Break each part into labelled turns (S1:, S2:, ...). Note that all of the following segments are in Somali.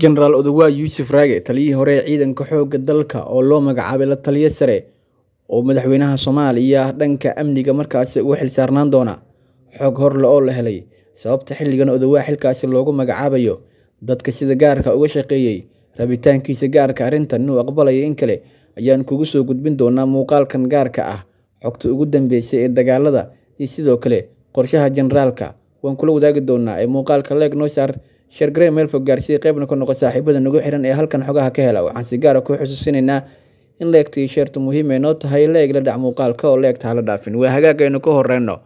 S1: jenaraal odawa yuusuf raage taliyihii hore ciidanka xoogga dalka oo loo magacaabay la taliyo sare oo madaxweynaha soomaaliya dhanka amniga markaasi uga xilsaarnaan doona xog horle oo la helay. Sababta xilligan odawaa xilkaasi loogu magacaabayo dadka sida gaarka uga shaqeeyey rabitaankiisa gaarka arrintan inuu aqbalayo in kale ayaan kugu soo gudbin doonaa muuqaalkan gaarka ah. Xogta ugu dambeysay ee dagaalada iyo sidoo kale qorshaha jenaraalka waan kula wadaagi doonaa ee muuqaalka leeg saar shargarey meel fog gaarsiya qeybna ka noqo saaxiibada nagu xiran ee halkan xogaha ka hela. Waxaan si gaara ku xusuusinaynaa in iyo sheerta muhiim ay noo tahay leeg la dhac muuqaalka oo leegta hala dhaafin. Waa hagaagaynu ka horeyno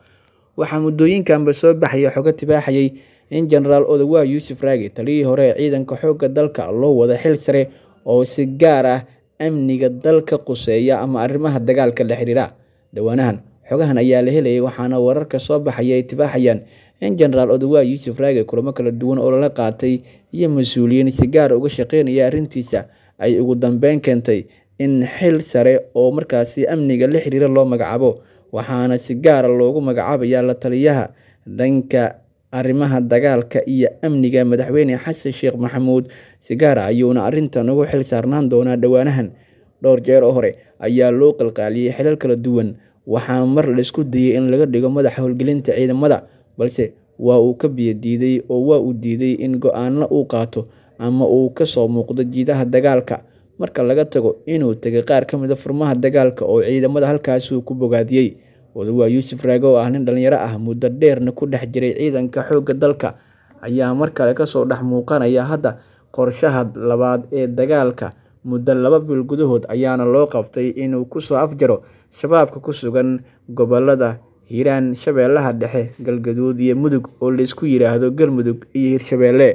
S1: waxaa muddooyinkanba soo baxaya xogo tibaaxayay in jenaraal odawaa yuusuf raagi taliyihii hore ee ciidanka xoogga dalka loo wada xil sare oo si gaar ah amniga dalka quseeya ama arrimaha dagaalka la xiriira. Dhowaanahan xogahan ayaa la helayay waxaana wararka soo baxaya ay tibaaxayaan in jenaraal odawaa yuusuf raage kulamo kala duwan oo lala qaatay iyo mas'uuliyiin si gaara uga shaqeynaya arrintiisa ay ugu dambeyn keentay in xil sare oo markaasi amniga la xiriira loo magacaabo waxaana si gaara loogu magacaabayaa la taliyaha dhanka arrimaha dagaalka iyo amniga madaxweyne xasan sheekh maxamuud. Si gaara ayuuna arrintan ugu xil saarnaan doonaa dhowaanahan. Dhowr jeer oo hore ayaa loo qalqaaliyey xilal kala duwan waxaa mar la isku dayay in laga dhigo madaxa howlgelinta ciidamada balse waa uu ka biyo diiday oo waa uu diiday in go'aano uu qaato ama uu ka soo muuqdo jiidaha dagaalka. Marka laga tago inuu tegay qaar ka mida furmaha dagaalka oo ciidamada halkaasuu ku bogaadiyey odawaa yuusuf raage oo ah nin dhalinyaro ah muddo dheerna ku dhex jiray ciidanka xoogga dalka ayaa mar kale ka soo dhex muuqanaya hadda qorshaha labaad ee dagaalka. Muddo laba bil gudahood ayaana loo qabtay inuu ku soo afjaro shabaabka ku sugan gobollada hiiraan shabeellaha dhexe galgaduud iyo mudug oo la isku yidhaahdo galmudug iyo hirshabeelle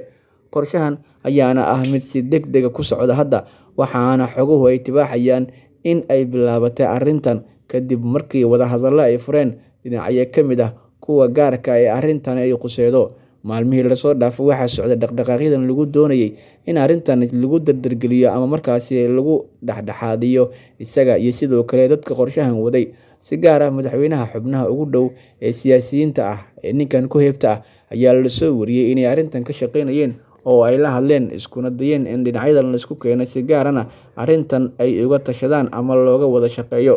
S1: qorshahan ayaana ah mid si deg dega ku socda hadda waxaana xoguhu ay tibaaxayaan in ay bilaabatay arrintan. Kadib markii wadahadallo ay fureen dhinacyo ka mid ah kuwa gaarka ee arrintan ay quseedo. Maalmihii la soo dhaafo waxaa socda dhaqdhaqaaqyadan lagu doonayay in arrintan lagu dardargeliyo ama markaasi lagu dhexdhexaadiyo isaga iyo sidoo kale dadka qorshahan waday si gaar ah madaxweynaha xubnaha ugu dhow ee siyaasiyiinta ah ee ninkan ku heebta ah ayaa la soo wariyey inay arrintan ka shaqeynayeen oo ay la hadleen iskuna dayeen in dhinacyadan la isku keeno si gaarana arrintan ay uga tashadaan ama looga wada shaqeeyo.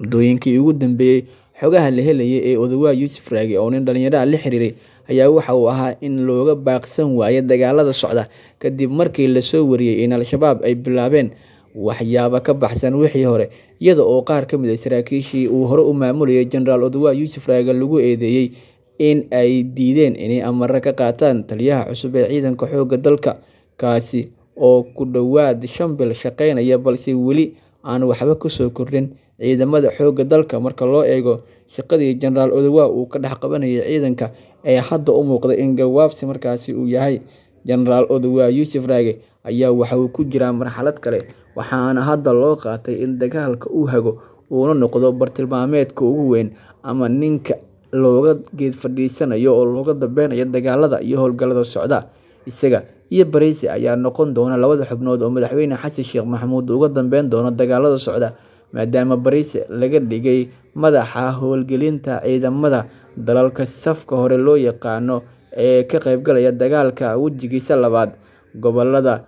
S1: Muddooyinkii ugu dambeeyey xogaha la helayay ee odawaa yuusuf raage oo nin dhallinyaraha la xiriiray ayaa waxa uu ahaa in looga baaqsan waayo dagaalada socda kadib markii la soo wariyey in al-shabaab ay bilaabeen waxyaabo ka baxsan wixii hore iyada oo qaar ka mid a saraakiishii uu hore u maamulayay jenaraal odawaa yuusuf raage lagu eedeeyey in ay diideen inay amare ka qaataan taliyaha cusub ee ciidanka xoogga dalka. Kaasi oo ku dhowaad shan bil shaqeynaya balse weli aan waxba ku soo kordhin ciidamada xoogga dalka. Marka loo eego shaqadii jenaraal odawaa uu ka dhex qabanayay ciidanka ee hadda u muuqda in gawaabsi markaasi uu yahay jenaraal odawaa yuusuf raage ayaa waxa uu ku jiraa marxalad kale waxaana hadda loo qaatay in dagaalka uu hago uuna noqdo bartilmaameedka ugu weyn ama ninka looga geed fadhiisanayo oo looga dambeynayo dagaalada iyo howlgallada socda. Isaga iyo bariise ayaa noqon doona labada xubnood oo madaxweyne xasan sheekh maxamuud uga dambeyn doono dagaalada socda maadaama bariise laga dhigay madaxa howlgelinta ciidamada dalalka safka hore loo yaqaano ee ka qeybgalaya dagaalka wejigiisa labaad gobollada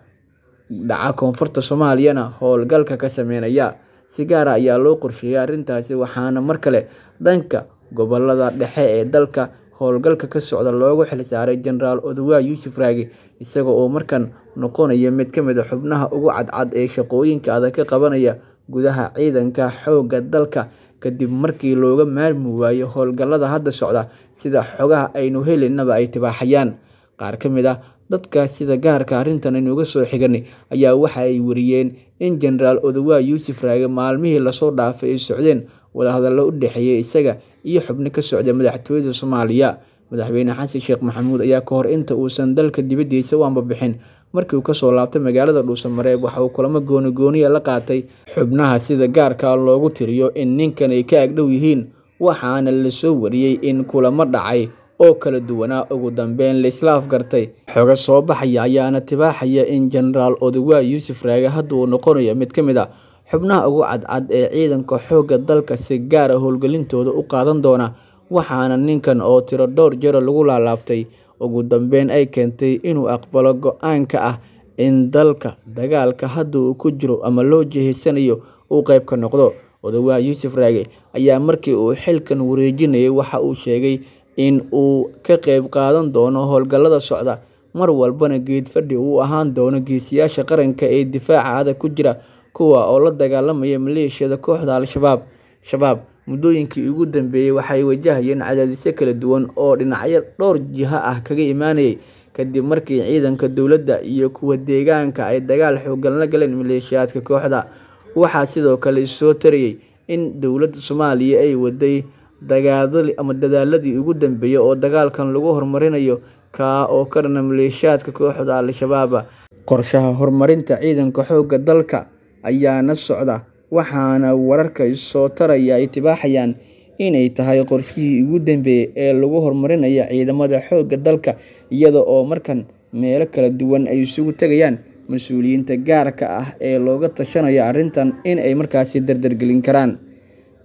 S1: dhaca koonfurta soomaaliyana howlgalka ka sameynaya si gaara ayaa loo qorsheeyay arrintaasi waxaana mar kale dhanka gobollada dhexe ee dalka howlgalka ka socda loogu xilsaaray jenaraal odawaa yuusuf raage isaga oo markan noqonaya mid ka mid a xubnaha ugu cadcad ee shaqooyinka adag ka qabanaya gudaha ciidanka xoogga dalka kadib markii looga maarmi waayo howlgallada hadda socda sida xogaha aynu helaynaba ay tibaaxayaan. Qaar ka mid ah dadka sida gaarka arrintan inuga soo xiganay ayaa waxa ay wariyeen in jenaraal odawaa yuusuf raage maalmihii la soo dhaafay ay socdeen wadahadallo u dhexeeyay isaga iyo xubno ka socda madaxtooyada soomaaliya. Madaxweyne xasan sheekh maxamuud ayaa ka hor inta uusan dalka dibaddiisa u ambabixin markii uu ka soo laabtay magaalada dhuusamareeb waxa uu kulamo goonigooniya la qaatay xubnaha sida gaarka loogu tiriyo in ninkan ay ka agdhow yihiin waxaana la soo wariyey in kulamo dhacay oo kala duwanaa. Ugu dambeyn laisla afgartay xoga soo baxaya ayaana tibaaxaya in jenaraal odawaa yuusuf raage hadda uu noqonayo mid ka mid a xubnaha ugu cadcad ee ciidanka xoogga dalka si gaara howlgelintooda u qaadan doona waxaana ninkan oo tiro dhowr jero lagu laalaabtay ugu dambeyn ay keentay inuu aqbalo go'aanka ah in dalka dagaalka hadda uu ku jiro ama loo jihaysanayo uu qayb ka noqdo. Odawaa yuusuf raage ayaa markii uu xilkan wareejinayay waxa uu sheegay in uu ka qayb qaadan doono howlgallada socda. Mar walbana geed fadhi uu ahaan doono geesiyaasha qaranka ee difaaca adag ku jira kuwa oo la dagaalamaya maleeshiyada kooxda al-shabaab. Shabaab muddooyinkii ugu dambeeyey waxay wajahayeen cadaadisyo kala duwan oo dhinacyo dhowr jiho ah kaga imaanayay kadib markii ciidanka dowladda iyo kuwa deegaanka ay dagaal xoogan la galeen maleeshiyaadka kooxda. Waxaa sidoo kale soo tarayay in dowladda soomaaliya ay waday ama dadaaladii ugu dambeeyey oo dagaalkan lagu horumarinayo kaa oo ka dhana maleeshiyaadka kooxda al-shabaab. Qorshaha horumarinta ciidanka xoogga dalka ayaana socda waxaana wararka soo taraya ay tibaaxayaan inay tahay qorshihii ugu dambeeyey ee lagu horumarinayo ciidamada xoogga dalka iyada oo markan meelo kala duwan ay isugu tegayaan mas'uuliyiinta gaarka ah ee looga tashanayo arrintan in ay markaasi dardargelin karaan.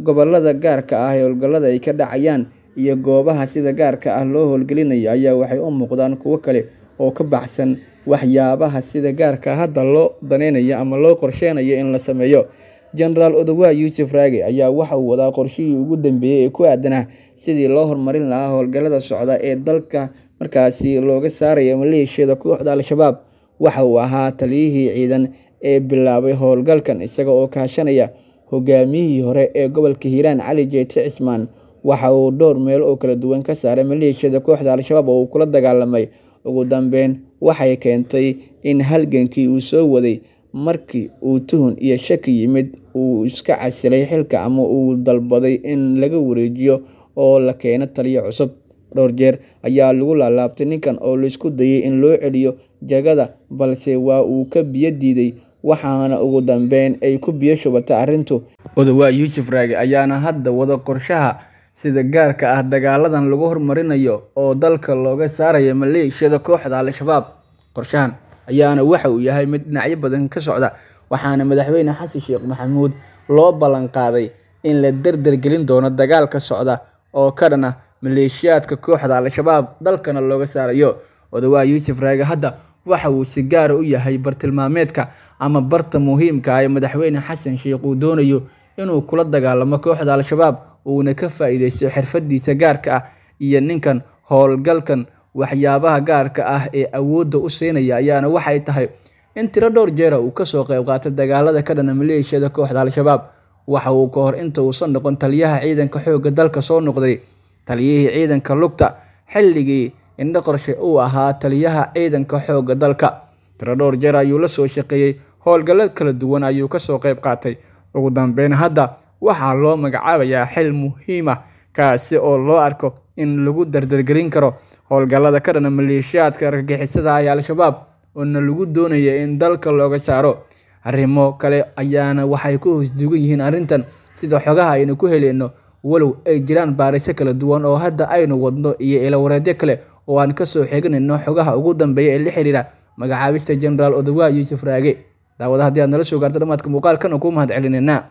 S1: Gobolada gaarka ah ee howlgallada ay ka dhacayaan iyo goobaha sida gaarka ah loo howlgelinayo ayaa waxay u muuqdaan kuwo kale oo ka baxsan waxyaabaha sida gaarka hadda loo daneynayo ama loo qorsheynayo in la sameeyo jenaraal odawaa yuusuf raage ayaa waxa uu wadaa qorshihii ugu dambeeyey ee ku aadanah sidii loo horumarin lahaa howlgallada socda ee dalka. Markaasi looga saaraya maleeshiyada kooxda al-shabaab waxa uu ahaa taliyihii ciidan ee bilaabay howlgalkan isaga oo kaashanaya hogaamiyihii hore ee gobolka hiiraan cali jeete cismaan. Waxa uu dhowr meel oo kala duwan ka saaray maleeshiyada kooxda al-shabaab oo uu kula dagaalamay. Ugu dambeyn waxay keentay in halgankii uu soo waday markii uu tuhun iyo shaki yimid uu iska casilay xilka ama uu dalbaday in laga wareejiyo oo la keeno taliyo cusub. Dhowr jeer ayaa lagu laalaabtay ninkan oo la isku dayay in loo celiyo jagada balse waa uu ka biyo diiday waxaana ugu dambeyn ay ku biyo shubatay arrintu. Odawaa yuusuf raage ayaana hadda wada qorshaha sida gaarka ah dagaaladan lagu horumarinayo oo dalka looga saarayo maleeshiyada kooxda al-shabaab. Qorshahan ayaana waxa uu yahay mid dhinacyo badan ka socda. Waxaana madaxweyne xasan sheekh maxamuud loo ballan qaaday in la derdergelin doono dagaalka socda oo ka dhan maleeshiyaadka kooxda al-shabaab dalkana looga saarayo. Odawaa yuusuf raage hadda waxa uu si gaara u yahay bartilmaameedka ama barta muhiimka ah ee madaxweyne xasan sheekh uu doonayo inuu kula dagaalamo kooxda al-shabaab uuna ka faa-iideysto xirfadiisa gaarka ah iyo ninkan howlgalkan waxyaabaha gaarka ah ee awoodda u siinaya ayaana waxay tahay in tiro dhowr jeera uu ka soo qayb qaatay dagaalada ka dhana maleeshiyada kooxda al-shabaab. Waxa uu ka hor inta uusan noqon taliyaha ciidanka xoogga dalka soo noqday taliyihii ciidanka lugta xilligii indho qorshe uu ahaa taliyaha ciidanka xoogga dalka. Tiro dhowr jeer ayuu la soo shaqeeyey howlgallo kala duwan ayuu ka soo qayb qaatay. Ugu dambeyn hadda waxaa loo magacaabayaa xil muhiim ah kaasi oo loo arko in lagu dardargelin karo howlgallada ka dhana maleeshiyaadka argagixisada ah ee al-shabaab oona lagu doonaya in dalka looga saaro. Arrimo kale ayaana waxay ku hoos dugan yihiin arrintan sida xogaha aynu ku heleyno walow ay jiraan baarisyo kala duwan oo hadda aynu wadno iyo ilawareedyo kale oo aan ka soo xeganayno xogaha ugu dambeeya ee la xiriira magacaabista jenaraal odawaa yuusuf raage. Daawada haddii aad nala soo gaarto dhamaadka muuqaalkan oo kuu mahad celinayna